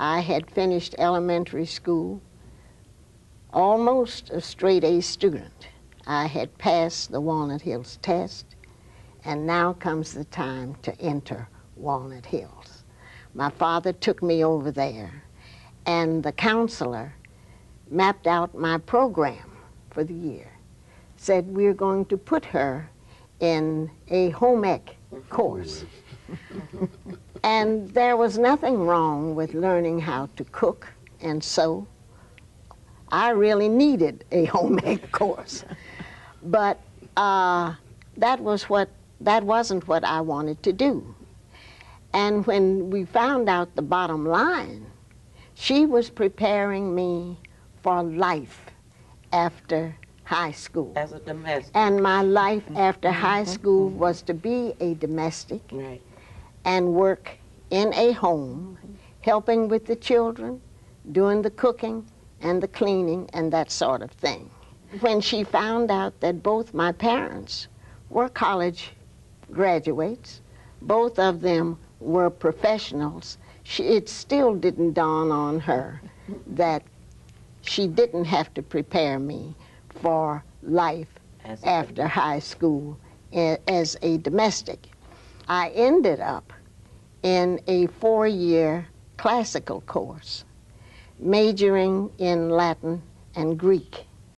I had finished elementary school, almost a straight A student. I had passed the Walnut Hills test, and now comes the time to enter Walnut Hills. My father took me over there, and the counselor mapped out my program for the year. Said we're going to put her in a home ec course. and there was nothing wrong with learning how to cook and sew. I really needed a home ec course. But uh, that was what that wasn't what I wanted to do. And when we found out the bottom line, she was preparing me for life after high school. As a domestic. And my life after high school was to be a domestic Right. And work in a home, helping with the children, doing the cooking and the cleaning and that sort of thing. When she found out that both my parents were college graduates, both of them were professionals, she, it still didn't dawn on her that she didn't have to prepare me for life after high school eh, as a domestic. I ended up in a four year classical course, majoring in Latin and Greek.